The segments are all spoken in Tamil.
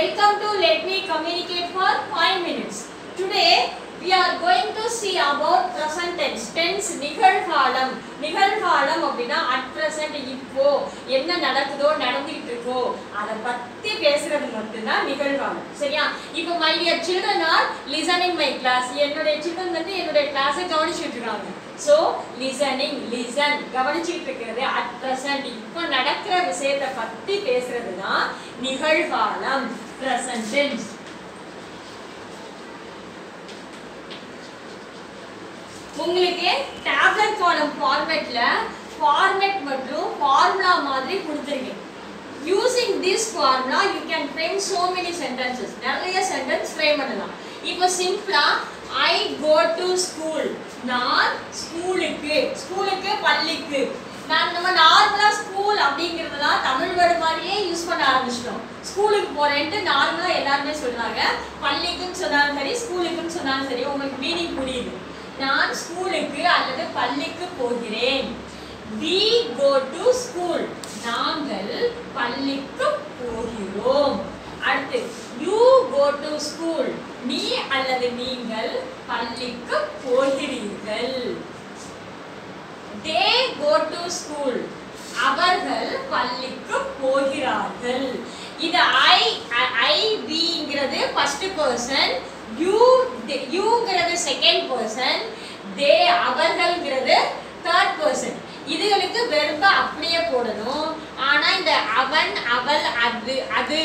welcome to Let Me Communicate for 5 minutes. Today we are going to see about present tense. Tense நிகழ்காலம். நிகழ்காலம் அப்படின்னா at present இப்போ என்ன நடக்குதோ நடந்துகிட்டு இருக்கோ அதை பத்தி பேசுறது மட்டும்தான் நிகழ்காலம். சரியா? இப்போ my dear children are listening my class. என்னுடைய children வந்து என்னுடைய கிளாஸை கவனிச்சுட்டு இருக்காங்க ஸோ லிசனிங் லிசன் கவனிச்சுட்டு இருக்கிறது அட் ப்ரெசன்ட் இப்போ நடக்கிற விஷயத்தை பற்றி பேசுறது தான் நிகழ்காலம். ப்ரெசன்ட் உங்களுக்கு டேப்லெட் ஃபார்ம் ஃபார்மேட்ல ஃபார்மேட் மற்றும் ஃபார்முலா மாதிரி கொடுத்துருக்கேன். Using this formula you can frame so many sentences நிறைய சென்டென்ஸ் ஃப்ரேம் பண்ணலாம். இப்போ சிம்பிளா ஐ கோ டு ஸ்கூல் நான் ஸ்கூலுக்கு ஸ்கூலுக்கு பள்ளிக்கு. மேம் நம்ம நார்மலாக ஸ்கூல் அப்படிங்கிறதெல்லாம் தமிழ் வேர்டு மாதிரியே யூஸ் பண்ண ஆரம்பிச்சிட்டோம். ஸ்கூலுக்கு போகிறேன்ட்டு நார்மலாக எல்லாருமே சொல்கிறாங்க பள்ளிக்குன்னு சொன்னாலும் சரி ஸ்கூலுக்குன்னு சொன்னாலும் சரி உங்களுக்கு மீனிங் புரியுது. நான் ஸ்கூலுக்கு அல்லது பள்ளிக்கு போகிறேன். வி கோ டு ஸ்கூல் நாங்கள் பள்ளிக்கு போகிறோம். அடுத்து யூ கோ டு ஸ்கூல் நீ அல்லது நீங்கள் பள்ளிக்கு போகிறீர்கள். They go to school. அவர்கள் பள்ளிக்கு போகிறார்கள். இது ஐ ஐ பிங்கிறது ஃபர்ஸ்ட் பர்சன் யூ யூங்கிறது செகண்ட் பர்சன் தே அவர்கள்ங்கிறது தேர்ட் பர்சன் இதுகளுக்கு வெறும்ப அப்படியே போடணும். ஆனா இந்த அவன் அவள் அது அது.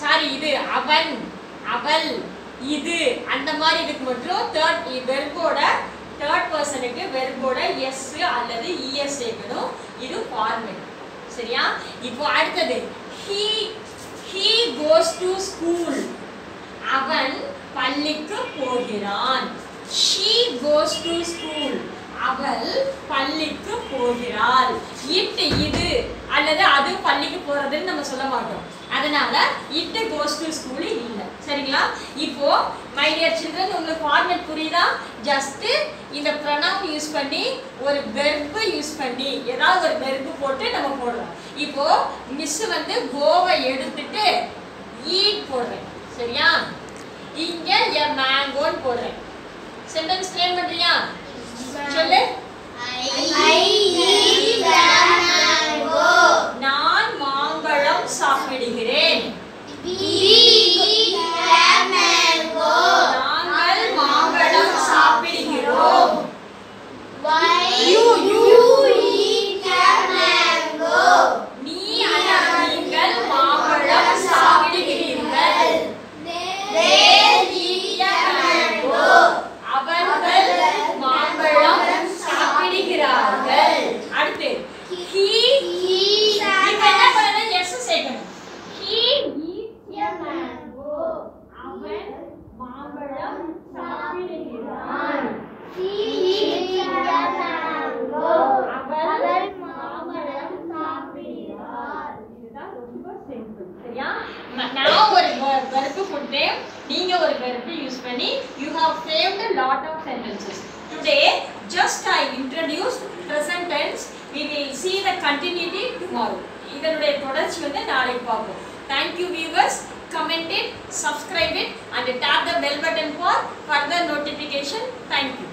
சாரி இது அவன் அவள் இது. அந்த மாதிரி இதுக்கு மட்டும் தேர்ட் வெறுப்போட தேர்ட் பர்சனுக்கு வெர்போட எஸ் அல்லது இஎஸ் சேர்க்கணும் இது ஃபார்மெட் சரியா? இப்போ அடுத்தது he he goes to school அவன் பள்ளிக்கு போகிறான். ஷீ கோஸ் டு ஸ்கூல் அவள் பள்ளிக்கு போகிறாள். இட் இது. அல்லது அது பள்ளிக்கு போறதுன்னு நம்ம சொல்ல மாட்டோம். அதனால இட் கோஸ் டு ஸ்கூல் இல்லை. சரிங்களா? இப்போ மை டியர் சில்ட்ரன் உங்களுக்கு ஃபார்மேட் புரியுதா? ஜஸ்ட் இந்த ப்ரொனவுன் யூஸ் பண்ணி ஒரு வெர்பு யூஸ் பண்ணி ஏதாவது ஒரு வெர்பு போட்டு நம்ம போடுறோம் இப்போ மிஸ் வந்து கோவை எடுத்துட்டு ஈட் போடுறேன். சரியா? இங்க எ மேங்கோன்னு போடுறேன். சென்டென்ஸ் ஃப்ரேம் பண்றியா? சொல்லு. நான் நான் ஒரு வெர்பு கொடுத்தேன் நீங்க ஒரு வெர்பு யூஸ் பண்ணி you have framed a lot of sentences today just i introduced present tense we will see the continuity tomorrow இதனுடைய தொடர்ச்சி வந்து நாளைக்கு பார்ப்போம் thank you viewers comment it subscribe it and tap the bell button for further notification thank you